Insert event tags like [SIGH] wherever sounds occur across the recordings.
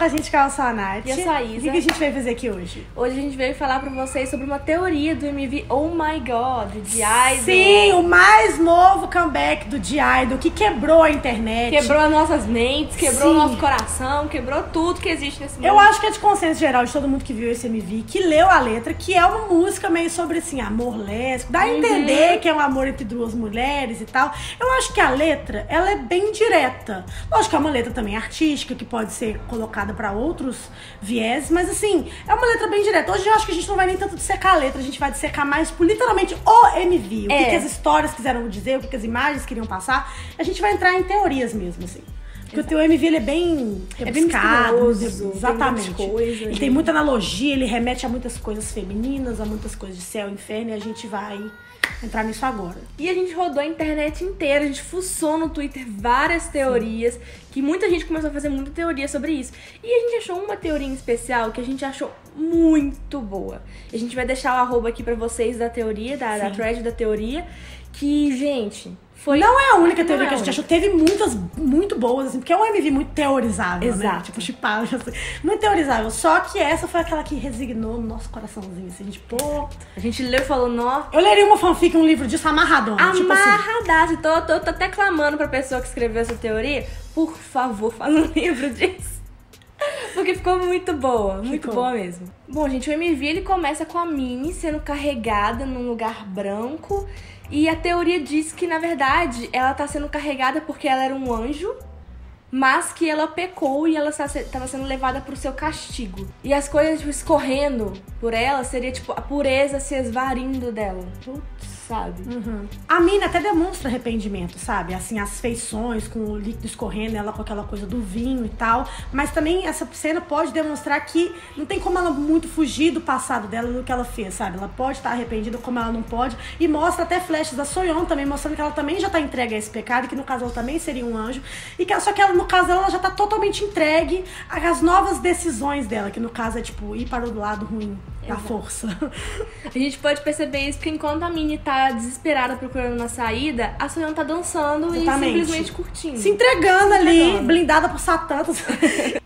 com a gente, Carol Sanati. E eu sou a Isa. O que a gente vai fazer aqui hoje? Hoje a gente veio falar pra vocês sobre uma teoria do MV Oh My God, de Idol. Sim, o mais novo comeback do D-Idol, que quebrou a internet. Quebrou as nossas mentes, quebrou o nosso coração, quebrou tudo que existe nesse mundo. Eu acho que é de consenso geral de todo mundo que viu esse MV, que leu a letra, que é uma música meio sobre assim, amor lésbico, dá a entender que é um amor entre duas mulheres e tal. Eu acho que a letra, ela é bem direta. Lógico que é uma letra também artística, que pode ser colocada pra outros viés, mas assim, é uma letra bem direta. Hoje eu acho que a gente não vai nem tanto dissecar a letra, a gente vai dissecar mais por literalmente o MV, o que, É. que as histórias quiseram dizer, o que, que as imagens queriam passar. A gente vai entrar em teorias mesmo, assim. Porque o teu MV ele é bem É bem rebuscado, misterioso, tem exatamente. muitas coisas, ele né? tem muita analogia, ele remete a muitas coisas femininas, a muitas coisas de céu e inferno, e a gente vai entrar nisso agora. E a gente rodou a internet inteira, a gente fuçou no Twitter várias teorias, que muita gente começou a fazer muita teoria sobre isso. E a gente achou uma teoria em especial que a gente achou muito boa. A gente vai deixar o arroba aqui pra vocês da teoria, da, da thread da teoria, que, gente, foi... Não é a única teoria é que a a gente única. achou. Teve muitas muito boas, assim, porque é um MV muito teorizável, né? Exato. Tipo, chipado, assim, muito teorizável. Só que essa foi aquela que resignou no nosso coraçãozinho, assim, a gente, pô... A gente leu e falou, nossa, Eu leria uma fanfic, um livro disso amarradona, tipo assim. amarradaço. Tô, tô, tô até clamando pra pessoa que escreveu essa teoria, por favor, faz um [LAUGHS] livro disso. Porque ficou muito boa, muito Ficou. boa mesmo. Bom, gente, o MV ele começa com a Minnie sendo carregada num lugar branco. E a teoria diz que, na verdade, ela tá sendo carregada porque ela era um anjo, mas que ela pecou e ela estava sendo levada pro seu castigo. E as coisas, tipo, escorrendo por ela seria, tipo, a pureza se esvarindo dela. Putz, sabe? Uhum. A mina até demonstra arrependimento, sabe? Assim, as feições com o líquido escorrendo, ela com aquela coisa do vinho e tal. Mas também essa cena pode demonstrar que não tem como ela muito fugir do passado dela, do que ela fez, sabe? Ela pode estar arrependida como ela não pode. E mostra até flechas da Soyeon também, mostrando que ela também já tá entregue a esse pecado, que no caso ela também seria um anjo. E que só que ela, no caso dela, ela já tá totalmente entregue às novas decisões dela, que no caso é tipo ir para o lado ruim da Exato. força. [LAUGHS] A gente pode perceber isso porque enquanto a Minnie tá desesperada procurando uma saída, a Soyeon tá dançando Exatamente. e simplesmente curtindo. se entregando ali, entregando. blindada por Satã.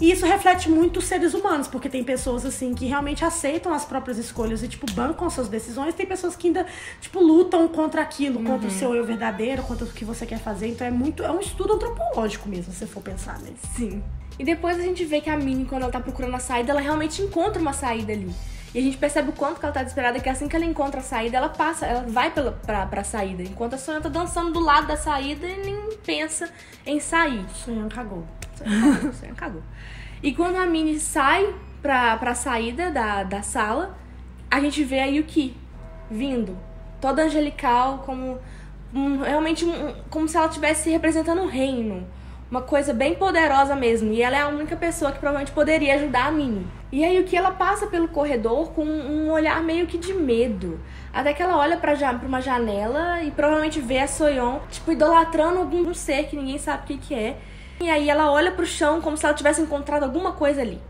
e isso reflete muito os seres humanos, porque tem pessoas assim que realmente aceitam as próprias escolhas e, tipo, bancam suas decisões. Tem pessoas que ainda, tipo, lutam contra aquilo, contra o Uhum. seu eu verdadeiro, contra o que você quer fazer. Então é muito. É um estudo antropológico mesmo, se você for pensar nisso. Sim. E depois a gente vê que a Minnie, quando ela tá procurando a saída, ela realmente encontra uma saída ali. E a gente percebe o quanto que ela tá desesperada, que assim que ela encontra a saída, ela passa, ela vai pela, pra, pra saída. Enquanto a Soyeon tá dançando do lado da saída e nem pensa em sair. Sonhando cagou. Sonhão Sonhão cagou. E quando a Minnie sai pra, pra saída da, da sala, a gente vê a Yuki vindo. Toda angelical, como um- realmente um- como se ela estivesse representando um reino. Uma coisa bem poderosa mesmo. E ela é a única pessoa que provavelmente poderia ajudar a Minnie. E a Yuki, ela passa pelo corredor com um olhar meio que de medo. Até que ela olha pra uma janela e provavelmente vê a Soyeon, tipo, idolatrando algum ser que ninguém sabe o que, que é. E aí ela olha pro chão como se ela tivesse encontrado alguma coisa ali.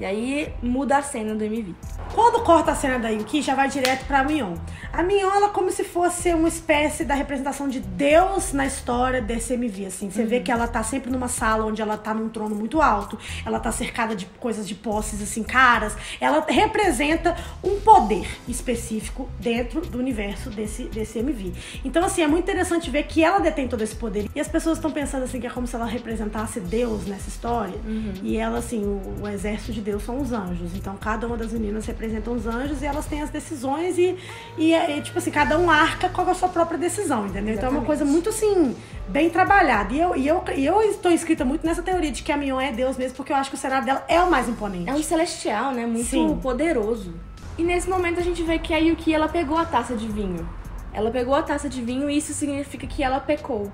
E aí muda a cena do MV. Quando corta a cena da Yuki, já vai direto pra Mion. A Mion, ela é como se fosse uma espécie da representação de Deus na história desse MV, assim. Você vê que ela tá sempre numa sala onde ela tá num trono muito alto, ela tá cercada de coisas de posses, assim, caras. Ela representa um poder específico dentro do universo desse, desse MV. Então, assim, é muito interessante ver que ela detém todo esse poder. E as pessoas estão pensando, assim, que é como se ela representasse Deus nessa história. E ela, assim, o, o exército de Deus são os anjos. Então, cada uma das meninas representa os anjos e elas têm as decisões e, e, é, tipo assim, cada um arca com a sua própria decisão, entendeu? Então é uma Exatamente. coisa muito, assim, bem trabalhada. E eu, e, eu, e eu estou inscrita muito nessa teoria de que a Mion é Deus mesmo, porque eu acho que o cenário dela é o mais imponente. É um celestial, né? Muito Sim. poderoso. E nesse momento a gente vê que a Yuki, ela pegou a taça de vinho. Ela pegou a taça de vinho e isso significa que ela pecou.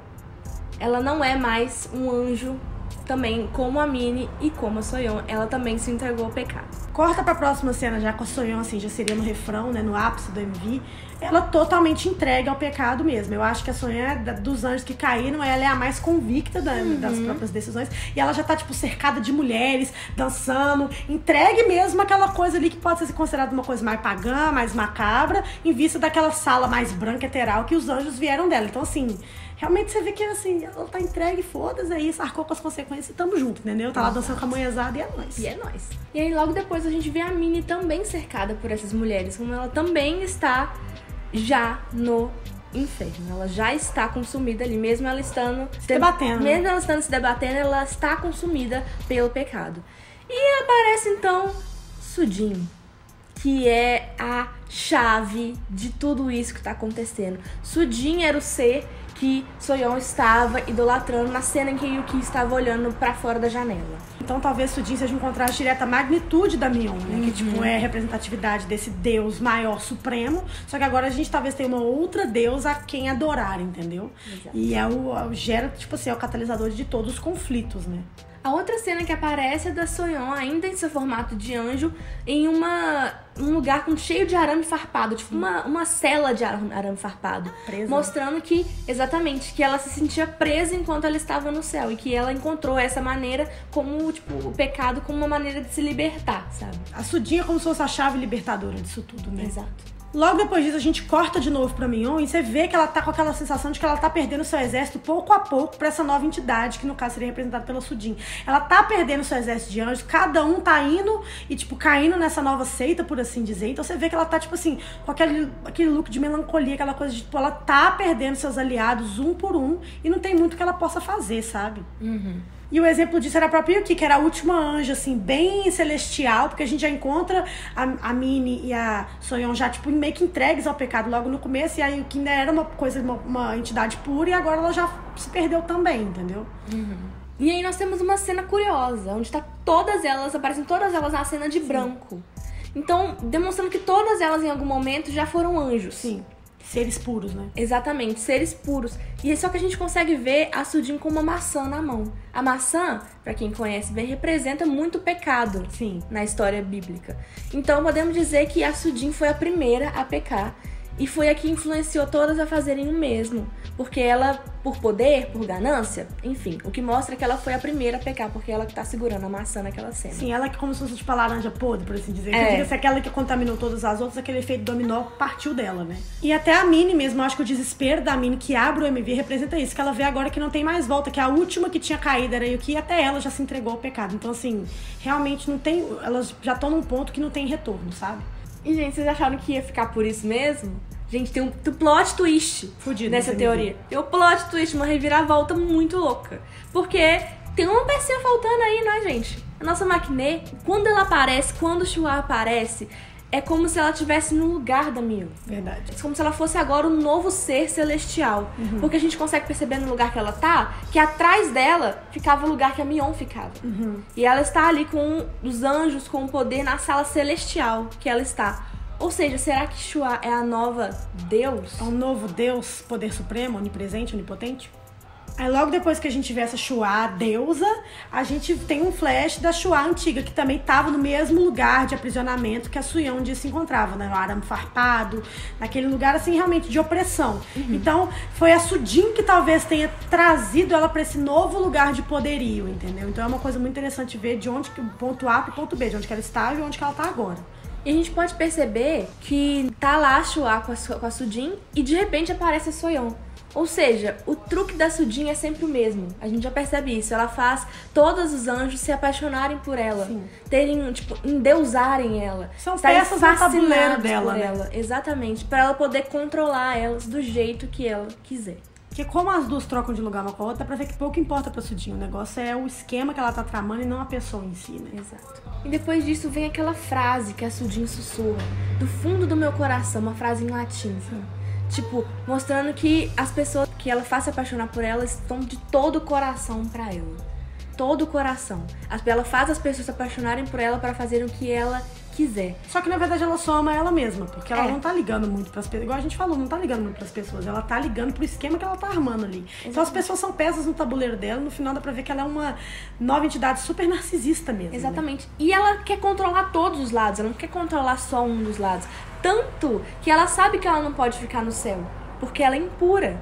Ela não é mais um anjo também, como a Minnie e como a Soyeon. Ela também se entregou ao pecado. Corta pra próxima cena já com a Soyeon, assim, já seria no refrão, né, no ápice do MV. Ela totalmente entregue ao pecado mesmo. Eu acho que a Soyeon é da- dos anjos que caíram, ela é a mais convicta da- das próprias decisões. E ela já tá, tipo, cercada de mulheres, dançando, entregue mesmo aquela coisa ali que pode ser considerada uma coisa mais pagã, mais macabra, em vista daquela sala mais branca, heteral, que os anjos vieram dela. Então, assim, realmente você vê que assim, ela tá entregue, foda-se, aí arcou com as consequências e tamo junto, entendeu? Tá lá dançando com a manhezada e é nóis. E é nóis. E aí logo depois a gente vê a Minnie também cercada por essas mulheres, como ela também está já no inferno. Ela já está consumida ali, mesmo ela estando se debatendo. Mesmo ela estando se debatendo, ela está consumida pelo pecado. E aparece então Sudin, que é a chave de tudo isso que está acontecendo. Sudin era o ser que Soyeon estava idolatrando na cena em que Yuki estava olhando para fora da janela. Então talvez Sudin seja um contraste direto à magnitude da Mion, né? Uhum. Que tipo é a representatividade desse Deus maior supremo. Só que agora a gente talvez tenha uma outra deusa a quem adorar, entendeu? Exato. E é o, é gera tipo assim, é o catalisador de todos os conflitos, né? A outra cena que aparece é da Soyeon, ainda em seu formato de anjo, em uma, um lugar com cheio de arame farpado, tipo uma, uma cela de arame, farpado. Presa. Mostrando que, exatamente, que ela se sentia presa enquanto ela estava no céu. E que ela encontrou essa maneira como, tipo, o pecado como uma maneira de se libertar, sabe? A Sudinha é como se fosse a chave libertadora disso tudo, né? Exato. Logo depois disso, a gente corta de novo pra Mignon e você vê que ela tá com aquela sensação de que ela tá perdendo seu exército pouco a pouco pra essa nova entidade, que no caso seria representada pela Sudin. Ela tá perdendo seu exército de anjos, cada um tá indo e, tipo, caindo nessa nova seita, por assim dizer. Então você vê que ela tá, tipo assim, com aquele, aquele look de melancolia, aquela coisa de, tipo, ela tá perdendo seus aliados um por um e não tem muito que ela possa fazer, sabe? Uhum. E o exemplo disso era a própria Yuki, que era a última anja, assim, bem celestial, porque a gente já encontra a, a Minnie e a Soyeon já, tipo, meio que entregues ao pecado logo no começo, e a Yuki ainda era uma coisa, uma, uma entidade pura, e agora ela já se perdeu também, entendeu? Uhum. E aí nós temos uma cena curiosa, onde tá todas elas, aparecem todas elas na cena de Sim. branco. Então, demonstrando que todas elas em algum momento já foram anjos. Sim. Seres puros, né? Exatamente, seres puros. E é só que a gente consegue ver a Sudin com uma maçã na mão. A maçã, para quem conhece bem, representa muito pecado Sim. na história bíblica. Então podemos dizer que a Sudin foi a primeira a pecar e foi a que influenciou todas a fazerem o mesmo. Porque ela, por poder, por ganância, enfim, o que mostra que ela foi a primeira a pecar, porque ela que tá segurando a maçã naquela cena. Sim, ela que como se fosse tipo a laranja podre, por assim dizer. É. se aquela que contaminou todas as outras, aquele efeito dominó partiu dela, né? E até a Minnie mesmo, acho que o desespero da Minnie que abre o MV representa isso, que ela vê agora que não tem mais volta, que a última que tinha caído era o que até ela já se entregou ao pecado. Então, assim, realmente não tem. Elas já estão num ponto que não tem retorno, sabe? E, gente, vocês acharam que ia ficar por isso mesmo? Gente, tem um, tem um plot twist Fudido, nessa teoria. Tem um plot twist, uma reviravolta muito louca. Porque tem uma pecinha faltando aí, não é, gente? A nossa maquiné, quando ela aparece, quando o Chua aparece, é como se ela estivesse no lugar da Mio. Verdade. É como se ela fosse agora um novo ser celestial. Uhum. Porque a gente consegue perceber no lugar que ela tá, que atrás dela ficava o lugar que a Mion ficava. Uhum. E ela está ali com os anjos, com o poder na sala celestial que ela está. Ou seja, será que Shua é a nova Deus? É um novo Deus, poder supremo, onipresente, onipotente? Aí logo depois que a gente vê essa Shua deusa, a gente tem um flash da Shua antiga, que também estava no mesmo lugar de aprisionamento que a Suyeon se encontrava, né? No arame farpado, naquele lugar assim realmente de opressão. Uhum. Então, foi a Sudin que talvez tenha trazido ela para esse novo lugar de poderio, entendeu? Então é uma coisa muito interessante ver de onde ponto A pro ponto B, de onde que ela estava e onde que ela está agora. E a gente pode perceber que tá lá a Shua com a, com a Sudin e de repente aparece a Soyeon. Ou seja, o truque da Sudin é sempre o mesmo. A gente já percebe isso. Ela faz todos os anjos se apaixonarem por ela. Sim. Terem, tipo, endeusarem ela. São peças tabuleiro dela, por né? ela. Exatamente. para ela poder controlar elas do jeito que ela quiser. Porque como as duas trocam de lugar uma com a outra, dá pra ver que pouco importa pra Sudin. O negócio é o esquema que ela tá tramando e não a pessoa em si, né? Exato. E depois disso vem aquela frase que a Sudin sussurra. Do fundo do meu coração, uma frase em latim. Sim. Tipo, mostrando que as pessoas que ela faz se apaixonar por ela estão de todo o coração para ela. Todo o coração. Ela faz as pessoas se apaixonarem por ela para fazerem o que ela quiser. Só que na verdade ela só ama ela mesma, porque ela é. não tá ligando muito pras pessoas. Igual a gente falou, não tá ligando muito pras pessoas. Ela tá ligando pro esquema que ela tá armando ali. Exatamente. Então as pessoas são peças no tabuleiro dela, no final dá pra ver que ela é uma nova entidade super narcisista mesmo. Né? Exatamente. Né? E ela quer controlar todos os lados, ela não quer controlar só um dos lados. Tanto que ela sabe que ela não pode ficar no céu, porque ela é impura.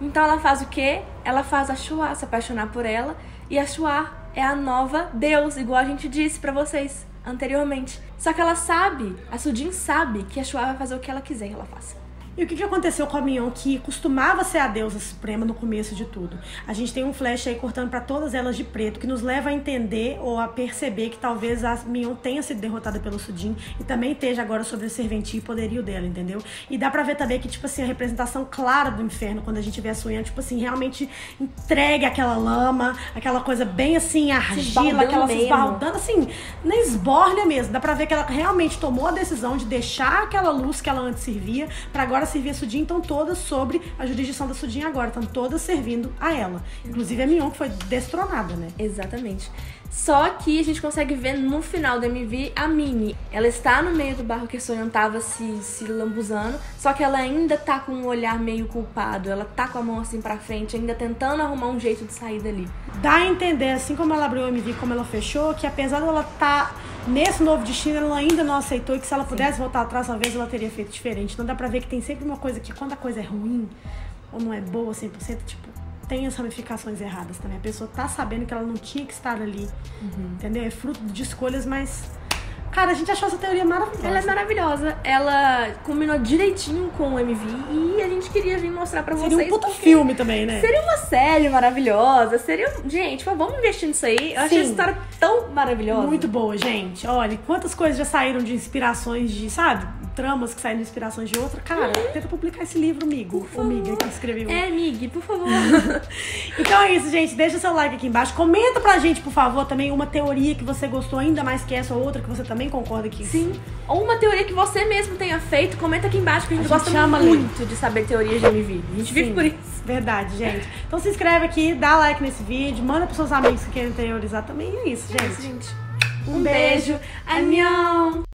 Então ela faz o quê? Ela faz a Shua se apaixonar por ela, e a Shua é a nova Deus, igual a gente disse para vocês anteriormente. Só que ela sabe, a Sudin sabe que a Shua vai fazer o que ela quiser que ela faça. E o que, que aconteceu com a Mion, que costumava ser a deusa suprema no começo de tudo? A gente tem um flash aí cortando para todas elas de preto, que nos leva a entender ou a perceber que talvez a Mion tenha sido derrotada pelo Sudin e também esteja agora sobre a serventia e poderio dela, entendeu? E dá pra ver também que, tipo assim, a representação clara do inferno, quando a gente vê a Suyan, tipo assim, realmente entregue aquela lama, aquela coisa bem assim, argila, aquela se esbaldando, assim, na esbórnia mesmo. Dá pra ver que ela realmente tomou a decisão de deixar aquela luz que ela antes servia para agora servir a Sudin, então todas sobre a jurisdição da Sudin agora, estão todas servindo a ela. Inclusive a Mion que foi destronada, né? Exatamente. Só que a gente consegue ver no final do MV a Minnie. Ela está no meio do barro que a Soyeon tava se, se lambuzando, só que ela ainda tá com um olhar meio culpado. Ela tá com a mão assim pra frente, ainda tentando arrumar um jeito de sair dali. Dá a entender, assim como ela abriu o MV, como ela fechou, que apesar dela tá nesse novo destino, ela ainda não aceitou e que se ela pudesse voltar atrás, talvez ela teria feito diferente. Não dá pra ver que tem sempre uma coisa que quando a coisa é ruim ou não é boa 100%, tipo, tem as ramificações erradas também. A pessoa tá sabendo que ela não tinha que estar ali, uhum. entendeu? É fruto de escolhas, mas Cara, a gente achou essa teoria maravilhosa. Ela é maravilhosa. Ela combinou direitinho com o MV e a gente queria vir mostrar pra seria vocês. Seria um puto filme também, né? Seria uma série maravilhosa. Seria. Gente, vamos investir nisso aí. Eu achei a história tão maravilhosa. Muito boa, gente. Olha, quantas coisas já saíram de inspirações de, sabe? Tramas que saem de inspirações de outra, cara, uhum. tenta publicar esse livro, amigo. Ou amiga que escreveu. É, amiga, por favor. [LAUGHS] então é isso, gente. Deixa seu like aqui embaixo. Comenta pra gente, por favor, também uma teoria que você gostou ainda mais que essa ou outra que você também concorda que Sim. Ou uma teoria que você mesmo tenha feito. Comenta aqui embaixo que a gente, a gente gosta muito ali. de saber teorias de MV. A gente Sim. vive por isso. Verdade, gente. Então se inscreve aqui, dá like nesse vídeo, manda pros seus amigos que querem teorizar também. E é isso, gente. É isso, gente. Um, um beijo. beijo. Anhão!